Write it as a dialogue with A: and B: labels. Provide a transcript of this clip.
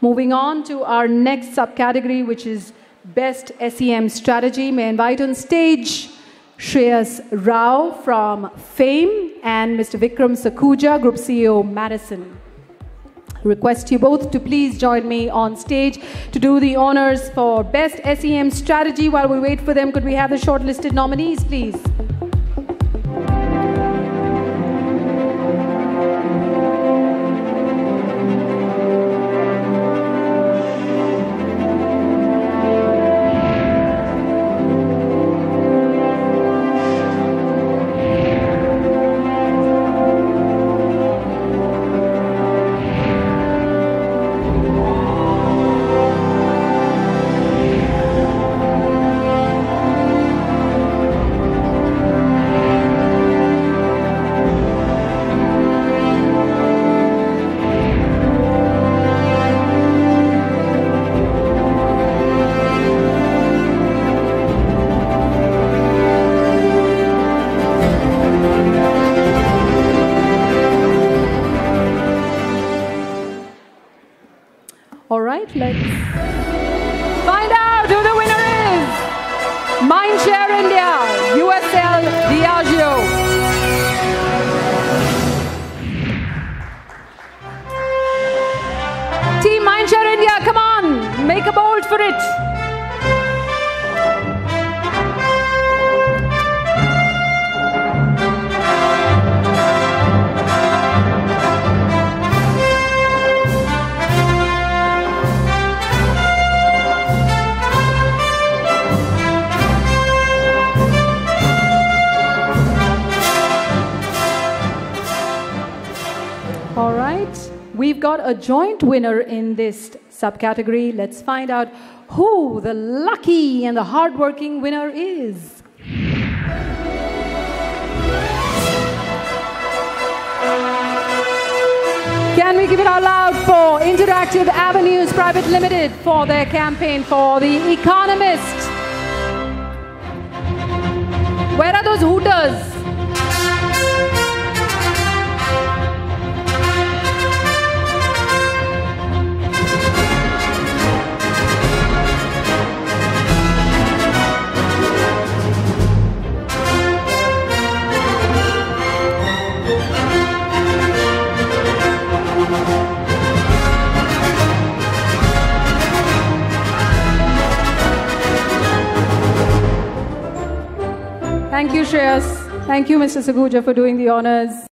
A: Moving on to our next subcategory, which is Best SEM Strategy. May I invite on stage Shreyas Rao from FAME and Mr. Vikram Sakhuja, Group CEO, Madison. Request you both to please join me on stage to do the honors for Best SEM Strategy. While we wait for them, could we have the shortlisted nominees, please? All right, let's find out who the winner is. Mindshare India, USL Diageo. Team Mindshare India, come on, make a bolt for it. All right, we've got a joint winner in this subcategory. Let's find out who the lucky and the hardworking winner is. Can we give it out loud for Interactive Avenues Private Limited for their campaign for The Economist? Where are those hooters? Thank you, Shreyas. Thank you, Mr. Sakhuja, for doing the honors.